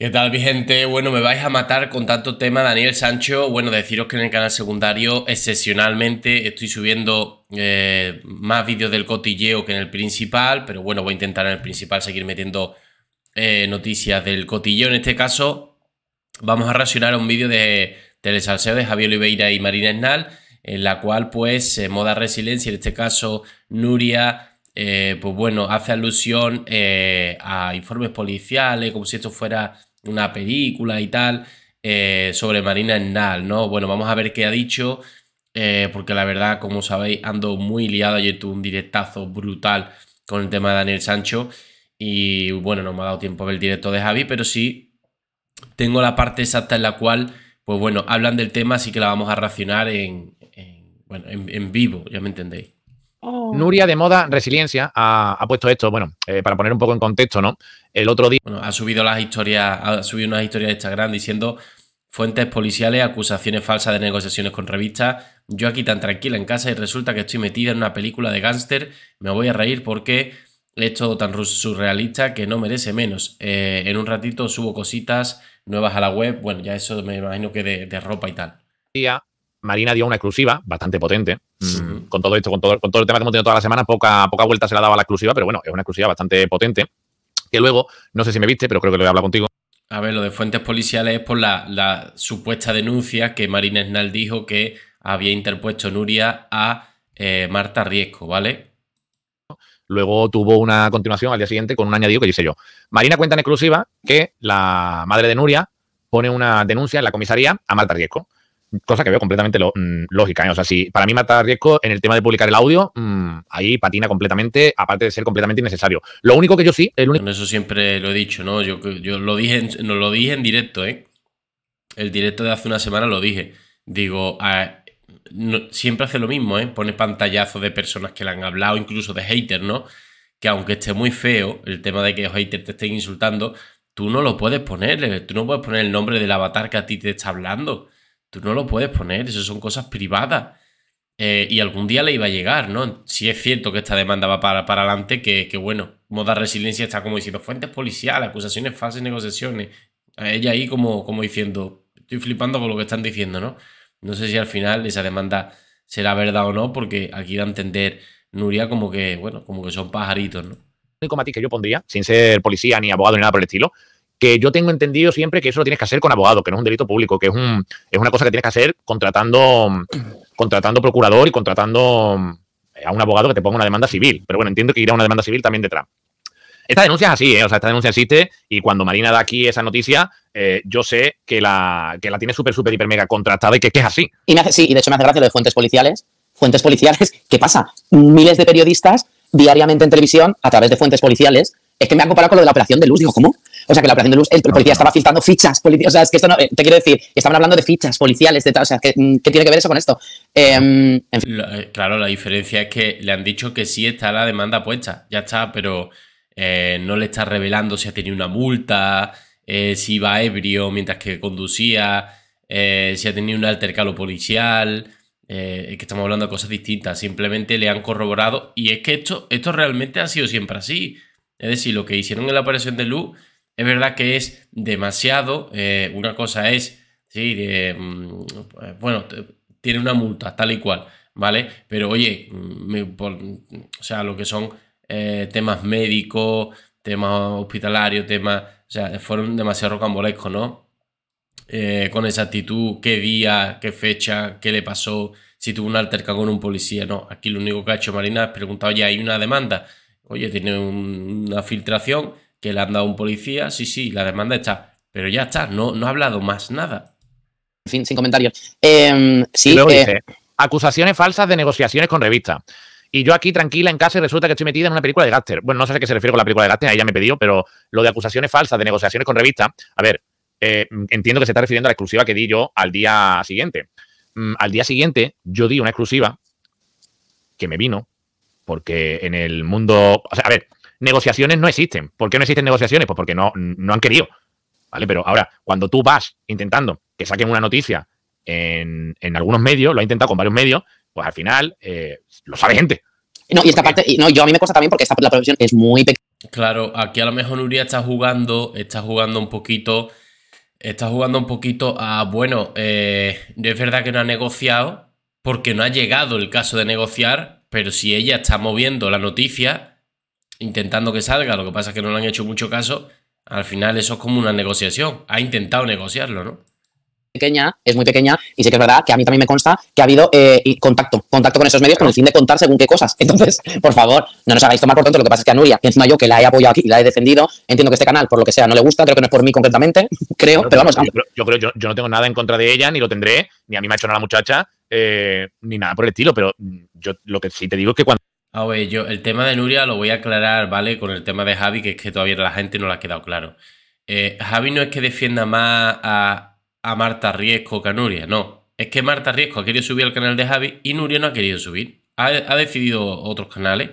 ¿Qué tal, mi gente? Bueno, me vais a matar con tanto tema, Daniel Sancho. Bueno, deciros que en el canal secundario, excepcionalmente, estoy subiendo eh, más vídeos del cotilleo que en el principal, pero bueno, voy a intentar en el principal seguir metiendo eh, noticias del cotilleo. En este caso, vamos a reaccionar a un vídeo de telesalseo de Javier Oliveira y Marina Esnal, en la cual, pues, eh, Moda Resiliencia, en este caso, Nuria, pues bueno, hace alusión a informes policiales, como si esto fuera una película y tal eh, sobre Marina Ennal, ¿no? Bueno, vamos a ver qué ha dicho, eh, porque la verdad, como sabéis, ando muy liado. Ayer tuve un directazo brutal con el tema de Daniel Sancho y bueno, no me ha dado tiempo a ver el directo de Javi, pero sí tengo la parte exacta en la cual, pues bueno, hablan del tema, así que la vamos a racionar en, bueno, en vivo, ya me entendéis. Oh. Nuria de Moda Resiliencia ha, puesto esto, bueno, eh, para poner un poco en contexto, ¿no? El otro día. Bueno, ha subido las historias, ha subido unas historias de Instagram diciendo fuentes policiales, acusaciones falsas de negociaciones con revistas. Yo aquí tan tranquila en casa y resulta que estoy metida en una película de gángster. Me voy a reír porque es todo tan surrealista que no merece menos. Eh, en un ratito subo cositas nuevas a la web. Bueno, ya eso me imagino que de, de ropa y tal. Marina dio una exclusiva bastante potente. Mm, con todo esto, con todo, con todo el tema que hemos tenido toda la semana, poca, poca vuelta se le daba la exclusiva, pero bueno, es una exclusiva bastante potente. Que luego, no sé si me viste, pero creo que lo he hablado contigo. A ver, lo de fuentes policiales es por la, supuesta denuncia que Marina Esnal dijo que había interpuesto Nuria a eh, Marta Riesco, ¿vale? Luego tuvo una continuación al día siguiente con un añadido que dice yo. Marina cuenta en exclusiva que la madre de Nuria pone una denuncia en la comisaría a Marta Riesco cosa que veo completamente mm, lógica. ¿eh? O sea, si para mí Marta Riesco en el tema de publicar el audio, mm, ahí patina completamente, aparte de ser completamente innecesario. Lo único que yo sí, el único... Eso siempre lo he dicho, ¿no? Yo, yo lo dije, en, no, lo dije en directo, ¿eh? El directo de hace una semana lo dije. Digo, siempre hace lo mismo, ¿eh? Pone pantallazos de personas que le han hablado, incluso de haters, ¿no? Que aunque esté muy feo el tema de que los haters te estén insultando, tú no lo puedes poner, tú no puedes poner el nombre del avatar que a ti te está hablando. Tú no lo puedes poner, eso son cosas privadas. Eh, y algún día le iba a llegar, ¿no? Si es cierto que esta demanda va para, para adelante, que, bueno, Moda Resiliencia está como diciendo fuentes policiales, acusaciones falsas, negociaciones. Ella ahí como, como diciendo, estoy flipando con lo que están diciendo, ¿no? No sé si al final esa demanda será verdad o no, porque aquí da a entender Nuria como que, bueno, como que son pajaritos, ¿no? El único matiz que yo pondría, sin ser policía ni abogado ni nada por el estilo, que yo tengo entendido siempre que eso lo tienes que hacer con abogado, que no es un delito público, que es, un, es una cosa que tienes que hacer contratando, contratando procurador y contratando eh, a un abogado que te ponga una demanda civil. Pero bueno, entiendo que irá una demanda civil también detrás. Esta denuncia es así, ¿eh? o sea, esta denuncia existe y cuando Marina da aquí esa noticia, eh, yo sé que la, que la tiene súper, súper, hiper, mega contrastada y que, que, es así. Y me hace, sí, y de hecho me hace gracia lo de fuentes policiales. Fuentes policiales, ¿qué pasa? Miles de periodistas diariamente en televisión a través de fuentes policiales. Es que me han comparado con lo de la operación de luz. Digo, ¿cómo? O sea, que la operación de luz, el, policía estaba filtrando fichas policiales. O sea, es que esto no, eh, te quiero decir, estaban hablando de fichas policiales, de tal. O sea, ¿qué, mm, ¿qué, tiene que ver eso con esto? Em, eh, claro, la diferencia es que le han dicho que sí está la demanda puesta. Ya está, pero eh, no le está revelando si ha tenido una multa, si iba ebrio mientras que conducía, si ha tenido un altercado policial. es que estamos hablando de cosas distintas. Simplemente le han corroborado. Y es que esto, esto realmente ha sido siempre así. Es decir, lo que hicieron en la operación de luz es verdad que es demasiado. Eh, una cosa es, sí, mm, bueno, tiene una multa, tal y cual, ¿vale? Pero oye, mm, o sea, lo que son eh, temas médicos, temas hospitalarios, temas, o sea, fueron demasiado rocambolescos, ¿no? Eh, con esa actitud, qué día, qué fecha, qué le pasó, si tuvo un alterca con un policía, no. Aquí lo único que ha hecho Marina es preguntar, oye, hay una demanda, oye, tiene una filtración que le han dado un policía, sí, sí, la demanda está, pero ya está, no, no ha hablado más nada. En fin, sin comentarios. Em, sí, luego eh, dice, acusaciones falsas de negociaciones con revistas. Y yo aquí tranquila en casa y resulta que estoy metida en una película de Gaster. Bueno, no sé a qué se refiere con la película de Gaster, ahí ya me pidió, pero lo de acusaciones falsas de negociaciones con revistas, a ver, eh, entiendo que se está refiriendo a la exclusiva que di yo al día siguiente. Mm, al día siguiente yo di una exclusiva que me vino, porque en el mundo, o sea, a ver, negociaciones no existen. ¿Por qué no existen negociaciones? Pues porque no, no han querido. ¿Vale? Pero ahora, cuando tú vas intentando que saquen una noticia en, algunos medios, lo ha intentado con varios medios, pues al final eh, lo sabe gente. No, y esta parte, y no, yo a mí me cuesta también porque esta, la profesión es muy pequeña. Claro, aquí a lo mejor Nuria está jugando, está jugando un poquito, está jugando un poquito a, bueno, eh, es verdad que no ha negociado, porque no ha llegado el caso de negociar, pero si ella está moviendo la noticia, intentando que salga, lo que pasa es que no le han hecho mucho caso, al final eso es como una negociación. Ha intentado negociarlo, ¿no? pequeña, es muy pequeña, y sé que es verdad que a mí también me consta que ha habido eh, contacto, contacto con esos medios con el fin de contar según qué cosas. Entonces, por favor, no nos hagáis tomar por tonto. Lo que pasa es que a Nuria, que encima yo que la he apoyado aquí y la he defendido, entiendo que este canal, por lo que sea, no le gusta, creo que no es por mí concretamente, creo, pero vamos. Yo, creo, yo, yo, no tengo nada en contra de ella, ni lo tendré, ni a mí me ha hecho nada la muchacha, eh, ni nada por el estilo, pero yo lo que sí te digo es que cuando a ver, yo el tema de Nuria lo voy a aclarar, ¿vale? Con el tema de Javi, que es que todavía la gente no le ha quedado claro. Eh, Javi no es que defienda más a, Marta Riesco que a Nuria, no. Es que Marta Riesco ha querido subir al canal de Javi y Nuria no ha querido subir. Ha, decidido otros canales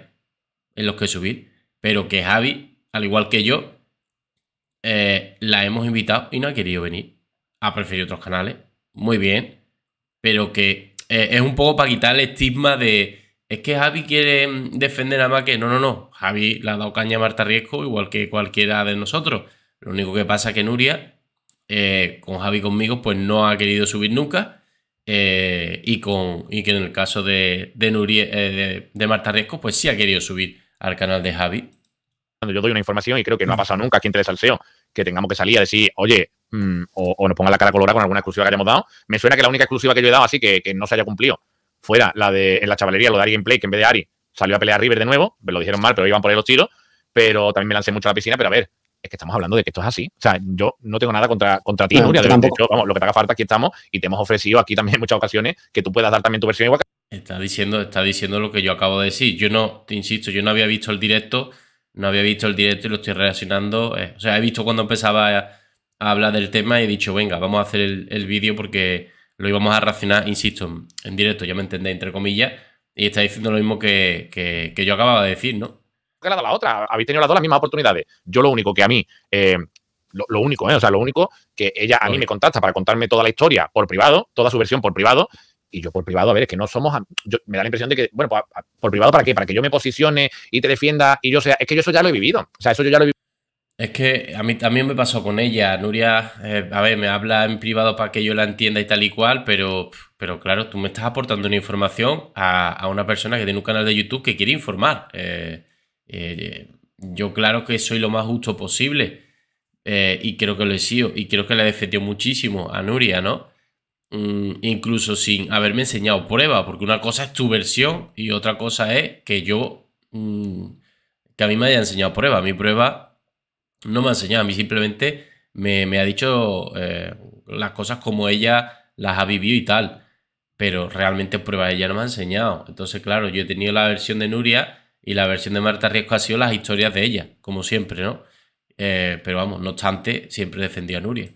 en los que subir, pero que Javi, al igual que yo, eh, la hemos invitado y no ha querido venir. Ha preferido otros canales, muy bien, pero que eh, es un poco para quitar el estigma de es que Javi quiere defender a que No, no, no. Javi le ha dado caña a Marta Riesco, igual que cualquiera de nosotros. Lo único que pasa es que Nuria, eh, con Javi conmigo, pues no ha querido subir nunca. Eh, y, con, y que en el caso de, Nuria, eh, de, Marta Riesco, pues sí ha querido subir al canal de Javi. Yo doy una información y creo que no ha pasado nunca aquí entre el salseo, que tengamos que salir a decir, oye, mm, o, nos ponga la cara colorada con alguna exclusiva que hayamos dado. Me suena que la única exclusiva que yo he dado así que no se haya cumplido fuera la de en la chavalería, lo de Ari Gameplay, que en vez de Ari salió a pelear River de nuevo, me lo dijeron mal, pero iban por ahí los tiros, pero también me lancé mucho a la piscina, pero a ver, es que estamos hablando de que esto es así. O sea, yo no tengo nada contra, contra ti, Nuria. De hecho, vamos, lo que te haga falta, aquí estamos y te hemos ofrecido aquí también en muchas ocasiones que tú puedas dar también tu versión igual. Está diciendo, está diciendo lo que yo acabo de decir. Yo no, te insisto, yo no había visto el directo, no había visto el directo y lo estoy reaccionando. Eh, o sea, he visto cuando empezaba a, hablar del tema y he dicho, venga, vamos a hacer el, el vídeo porque lo íbamos a racionar, insisto, en directo, ya me entendéis, entre comillas, y está diciendo lo mismo que, yo acababa de decir, ¿no? Que la la otra, habéis tenido las dos las mismas oportunidades. Yo lo único que a mí, eh, lo, único, ¿eh? o sea, lo único que ella a mí me contacta para contarme toda la historia por privado, toda su versión por privado, y yo por privado, a ver, es que no somos. me da la impresión de que, bueno, por, por, privado, ¿para qué? Para que yo me posicione y te defienda y yo sea. Es que yo eso ya lo he vivido. O sea, eso yo ya lo he vivido. Es que a mí también me pasó con ella. Nuria, eh, a ver, me habla en privado para que yo la entienda y tal y cual, pero, pero claro, tú me estás aportando una información a, una persona que tiene un canal de YouTube que quiere informar. Eh, eh, yo claro que soy lo más justo posible y creo que lo he sido y creo que le defendió muchísimo a Nuria, ¿no? Mm, incluso sin haberme enseñado prueba, porque una cosa es tu versión y otra cosa es que yo, mm, que a mí me haya enseñado prueba. Mi prueba no me ha enseñado, a mí simplemente me, ha dicho eh, las cosas como ella las ha vivido y tal. Pero realmente prueba ella no me ha enseñado. Entonces, claro, yo he tenido la versión de Nuria y la versión de Marta Riesco ha sido las historias de ella, como siempre, ¿no? Eh, pero vamos, no obstante, siempre defendía a Nuria.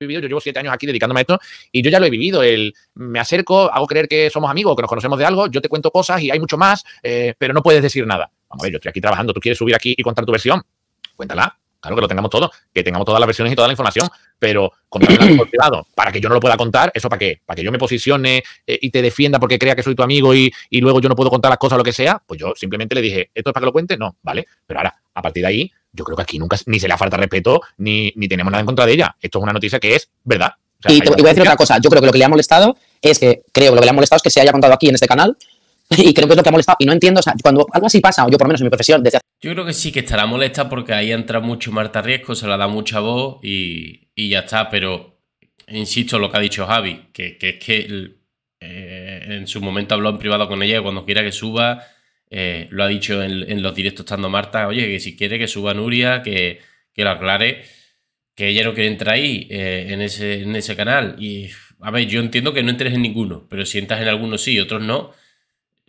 Yo llevo siete años aquí dedicándome a esto y yo ya lo he vivido. El, me acerco, hago creer que somos amigos, que nos conocemos de algo, yo te cuento cosas y hay mucho más, eh, pero no puedes decir nada. Vamos a ver, yo estoy aquí trabajando, tú quieres subir aquí y contar tu versión, cuéntala. Claro que lo tengamos todo, que tengamos todas las versiones y toda la información, pero contarme por privado para que yo no lo pueda contar, ¿eso para qué? ¿Para que yo me posicione eh, y te defienda porque crea que soy tu amigo y, luego yo no puedo contar las cosas, lo que sea? Pues yo simplemente le dije, ¿esto es para que lo cuente? No, ¿vale? Pero ahora, a partir de ahí, yo creo que aquí nunca ni se le falta respeto ni, ni tenemos nada en contra de ella. Esto es una noticia que es verdad. y te voy a decir otra cosa. Yo creo que lo que le ha molestado es que, creo que lo que le ha molestado es que se haya contado aquí en este canal y creo que es lo que ha molestado. Y no entiendo, o sea, cuando algo así pasa, o yo por lo menos en mi profesión, desde Yo creo que sí, que estará molesta porque ahí entra mucho Marta Riesco, se la da mucha voz y, ya está. Pero insisto lo que ha dicho Javi, que, es que eh, en su momento habló en privado con ella, cuando quiera que suba, eh, lo ha dicho en, los directos estando Marta, oye, que si quiere que suba Nuria, que, que lo aclare, que ella no quiere entrar ahí eh, en, ese, en ese canal. Y a ver, yo entiendo que no entres en ninguno, pero si entras en algunos sí, otros no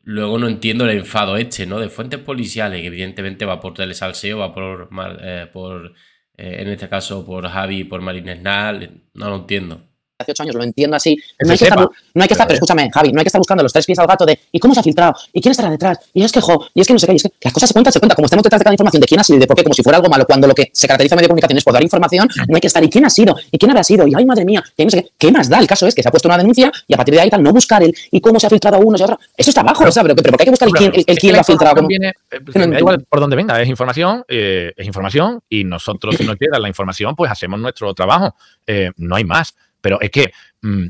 Luego no entiendo el enfado este, ¿no? De fuentes policiales, que evidentemente va por Telesalseo, va por, eh, por eh, en este caso, por Javi, por Marín Esnal. No lo entiendo. Hace ocho años, lo entiendo así. No hay, que estar, no hay que estar, pero escúchame, Javi, no hay que estar buscando los tres pies al gato de ¿y cómo se ha filtrado? ¿Y quién estará detrás? Y es que, jo, y es que no sé qué, y es que las cosas se cuentan, se cuentan, como estemos detrás de cada información de quién ha sido y de por qué, como si fuera algo malo, cuando lo que se caracteriza en medio de comunicación es por dar información, no hay que estar, ¿y quién ha sido? ¿Y quién habrá sido? Y ay, madre mía, y no sé qué, ¿qué más da? El caso es que se ha puesto una denuncia y a partir de ahí tal, no buscar el ¿y cómo se ha filtrado uno y otro? Eso está abajo, ¿sabes? Pero, pero ¿por qué hay que buscar el quién, el, quién lo ha filtrado? Viene, eh, pues, da igual por dónde venga, es información, eh, es información y nosotros si nos llega la información, pues hacemos nuestro trabajo. Eh, no hay más. Pero es que, mm,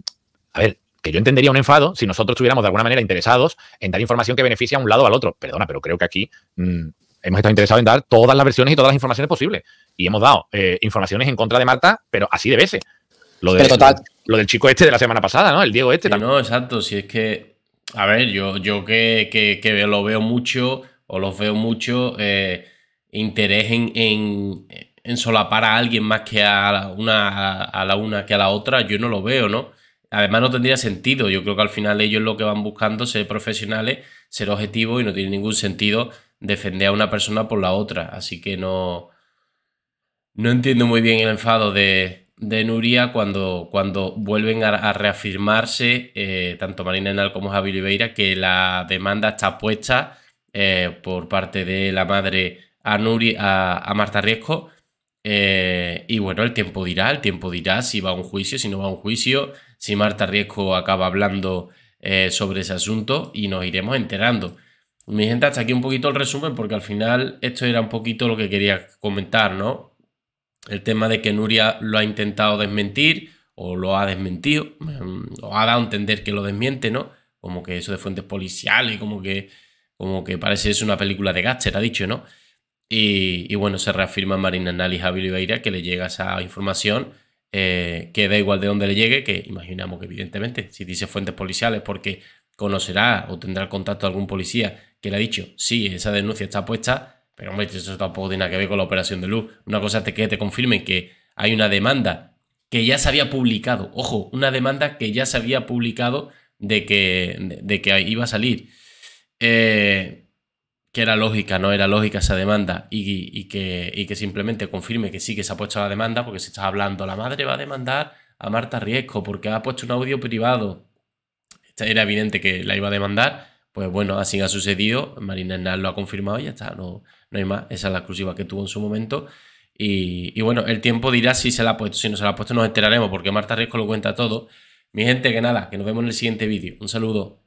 a ver, que yo entendería un enfado si nosotros estuviéramos de alguna manera interesados en dar información que beneficie a un lado o al otro. Perdona, pero creo que aquí mm, hemos estado interesados en dar todas las versiones y todas las informaciones posibles. Y hemos dado eh, informaciones en contra de Marta, pero así de veces. Lo, de, Lo, del chico este de la semana pasada, ¿no? El Diego este. no, exacto. Si es que, a ver, yo, yo que, que, lo veo mucho o los veo mucho, eh, interés en en solapar a alguien más que a la, una, a la una que a la otra, yo no lo veo, ¿no? Además no tendría sentido, yo creo que al final ellos lo que van buscando ser profesionales, ser objetivos y no tiene ningún sentido defender a una persona por la otra, así que no, no entiendo muy bien el enfado de, de Nuria cuando, cuando vuelven a, reafirmarse eh, tanto Marina Enal como Javi Oliveira que la demanda está puesta eh, por parte de la madre a, Nuria, a Marta Riesco eh, y bueno, el tiempo dirá, el tiempo dirá si va a un juicio, si no va a un juicio, si Marta Riesco acaba hablando eh, sobre ese asunto y nos iremos enterando. Mi gente, hasta aquí un poquito el resumen porque al final esto era un poquito lo que quería comentar, ¿no? El tema de que Nuria lo ha intentado desmentir o lo ha desmentido, mm, o ha dado a entender que lo desmiente, ¿no? Como que eso de fuentes policiales, como que, como que parece es una película de Gatcher, ha dicho, ¿no? Y, bueno, se reafirma Marina Nali y que le llega esa información, eh, que da igual de dónde le llegue, que imaginamos que evidentemente, si dice fuentes policiales, porque conocerá o tendrá contacto de algún policía que le ha dicho, sí, esa denuncia está puesta, pero hombre, eso tampoco tiene nada que ver con la operación de luz. Una cosa es que te confirmen que hay una demanda que ya se había publicado, ojo, una demanda que ya se había publicado de que, de que iba a salir. Eh, que era lógica, no era lógica esa demanda y, que, simplemente confirme que sí que se ha puesto la demanda, porque se está hablando, la madre va a demandar a Marta Riesco porque ha puesto un audio privado. Era evidente que la iba a demandar, pues bueno, así ha sucedido, Marina Hernán lo ha confirmado y ya está, no, no hay más, esa es la exclusiva que tuvo en su momento. Y, y, bueno, el tiempo dirá si se la ha puesto, si no se la ha puesto nos enteraremos porque Marta Riesco lo cuenta todo. Mi gente, que nada, que nos vemos en el siguiente vídeo. Un saludo.